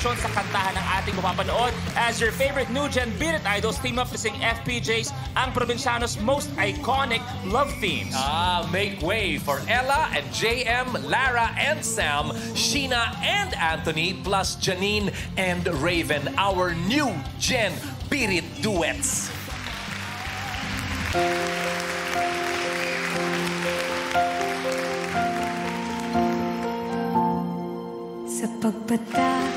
reaksyon sa kantahan ng ating mapapanood as your favorite new gen Beat It Idols team up to sing FPJ's ang Provinciano's most iconic love themes. Ah, make way for Ella and JM, Lara and Sam, Sheena and Anthony, plus Janine and Raven, our new Gen Beat It duets. Sa pagpata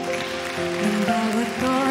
And all the thoughts